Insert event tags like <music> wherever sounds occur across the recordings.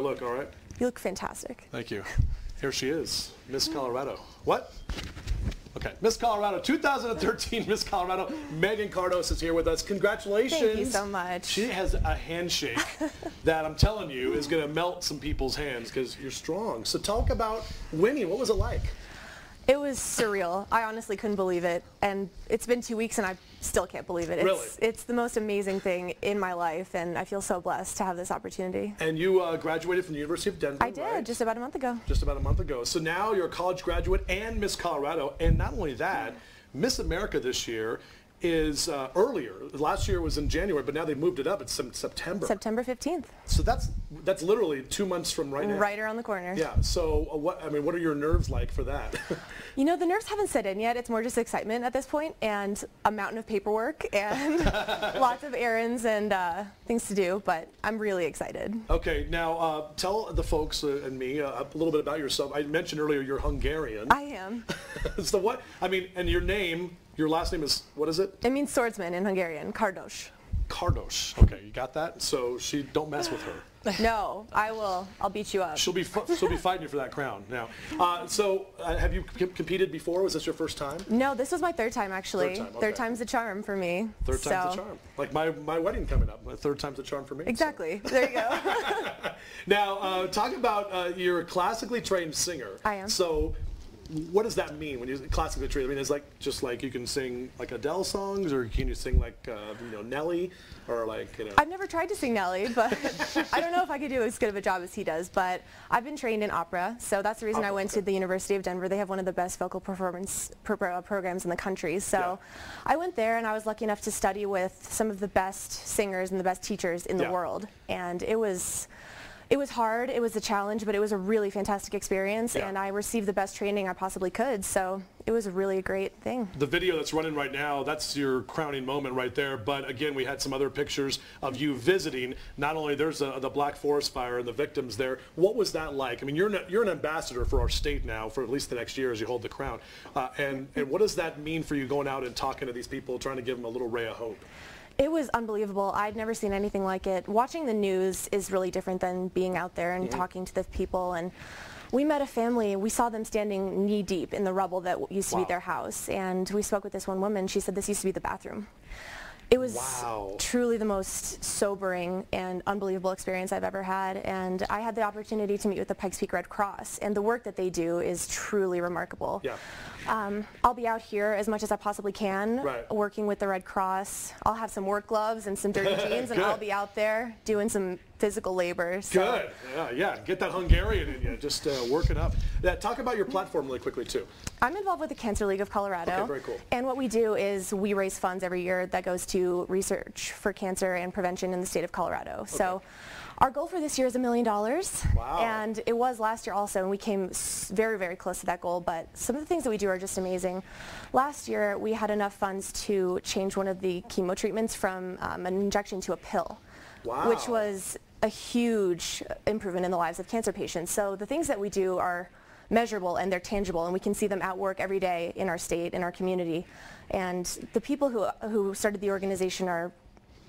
I look, all right? You look fantastic. Thank you. <laughs> Here she is, Miss Colorado. What? Okay, Miss Colorado, 2013 <laughs> Miss Colorado. Megan Kardos is here with us. Congratulations. Thank you so much. She has a handshake <laughs> that I'm telling you is going to melt some people's hands because you're strong. So talk about winning. What was it like? It was surreal. I honestly couldn't believe it. And it's been two weeks and I still can't believe it. It's, Really? it's the most amazing thing in my life and I feel so blessed to have this opportunity. And you uh, graduated from the University of Denver, I did right? just about a month ago. just about a month ago. So now you're a college graduate and Miss Colorado. And not only that, Miss America this year is uh, earlier. Last year was in January, but now they moved it up. It's September. September 15th, So that's that's literally two months from right now. right around the corner. Yeah. So uh, what? I mean, what are your nerves like for that? <laughs> You know, the nerves haven't set in yet. It's more just excitement at this point and a mountain of paperwork and <laughs> lots of errands and uh, things to do, but I'm really excited. okay. Now uh, tell the folks uh, and me uh, a little bit about yourself. I mentioned earlier you're Hungarian. I am. <laughs> so what? I mean, and your name, your last name is what is it? It means swordsman in Hungarian, Kardos. Kardos. Okay, you got that. So she don't mess with her. <sighs> No, I will. I'll beat you up. She'll be she'll be fighting you for that crown now. Uh, so uh, have you c- competed before? Was this your first time? No, this was my third time actually. Third time, okay. time's the charm for me. Third time's So- the charm. Like my, my wedding coming up. My third time's the charm for me. so. Exactly. There you go. <laughs> Now uh, talk about uh, you're a classically trained singer. I am. So what does that mean when you classically trained? I mean, it's like just like you can sing like Adele songs, or can you sing like uh, you know Nelly, or like you know. I've never tried to sing Nelly, but <laughs> I don't know if I could do as good of a job as he does. But I've been trained in opera, so that's the reason I went okay. to the University of Denver. They have one of the best vocal performance pro- pro- programs in the country. So Yeah. I went there, and I was lucky enough to study with some of the best singers and the best teachers in the Yeah. world. And it was. It was hard, it was a challenge, but it was a really fantastic experience, Yeah. and I received the best training I possibly could, so it was a really great thing. the video that's running right now, that's your crowning moment right there. But again, we had some other pictures of you visiting. Not only there's a, the Black Forest fire and the victims there. What was that like? I mean, you're an, you're an ambassador for our state now for at least the next year as you hold the crown. Uh, and, and what does that mean for you going out and talking to these people, trying to give them a little ray of hope? It was unbelievable. I'd never seen anything like it. Watching the news is really different than being out there and talking to the people. And we met a family. We saw them standing knee deep in the rubble that used to Wow. be their house. And we spoke with this one woman. She said this used to be the bathroom. It was Wow. truly the most sobering and unbelievable experience I've ever had. And I had the opportunity to meet with the Pikes Peak Red Cross. And the work that they do is truly remarkable. Yeah. Um, I'll be out here as much as I possibly can, Right. working with the Red Cross. I'll have some work gloves and some dirty <laughs> jeans, and I'll be out there doing some physical labor. So. Good. Yeah, yeah. Get that Hungarian in you. Just uh, work it up. Yeah, talk about your platform really quickly too. I'm involved with the Cancer League of Colorado. Okay, very cool. And what we do is we raise funds every year that goes to research for cancer and prevention in the state of Colorado. So our goal for this year is a million dollars. Wow. And it was last year also, and we came very, very close to that goal. But some of the things that we do are just amazing. Last year, we had enough funds to change one of the chemo treatments from um, an injection to a pill, Wow. which was a huge improvement in the lives of cancer patients. So the things that we do are measurable and they're tangible and we can see them at work every day in our state, in our community. And the people who, who started the organization are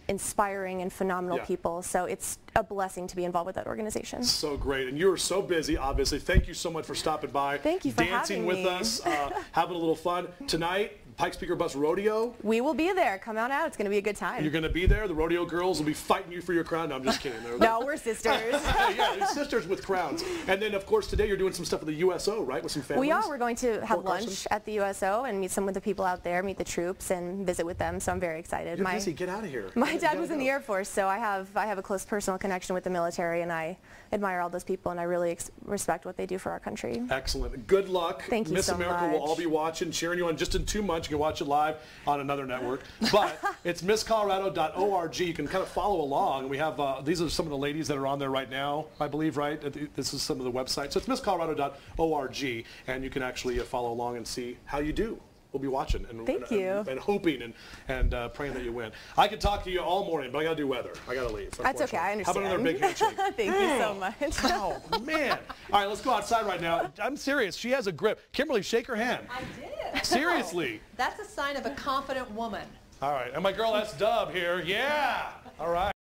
inspiring and phenomenal Yeah. people. So it's a blessing to be involved with that organization. So great, and you are so busy. Obviously, thank you so much for stopping by. Thank you for dancing having with me. us, uh, <laughs> having a little fun tonight. Pikes Peak Bus Rodeo. We will be there. Come on out. It's going to be a good time. You're going to be there. The rodeo girls will be fighting you for your crown. No, I'm just kidding. No, we're sisters. <laughs> yeah, sisters with crowns. And then, of course, today you're doing some stuff at the USO, right, with some families. we are. We're going to have Fort Carson? lunch at the USO and meet some of the people out there, meet the troops, and visit with them. So I'm very excited. You're my busy. Get out of here. my dad was in go. the Air Force, so I have I have a close personal connection with the military, and I admire all those people, and I really ex- respect what they do for our country. Excellent. Good luck. Thank you Miss so America will all be watching, cheering you on just in two months. You can watch it live on another network. But <laughs> it's misscolorado.org. You can kind of follow along. And we have, uh, these are some of the ladies that are on there right now, I believe, right? This is some of the websites. So it's misscolorado.org, and you can actually uh, follow along and see how you do. We'll be watching and, Thank and, you. and, and hoping and, and uh, praying that you win. I could talk to you all morning, but I got to do weather. I got to leave. That's okay. I understand. How about another big handshake? <laughs> Thank you so much. <laughs> Oh, man. All right, let's go outside right now. I'm serious. She has a grip. Kimberly, shake her hand. I did. <laughs> Seriously. That's a sign of a confident woman. All right. And my girl S. Dub here. Yeah. All right.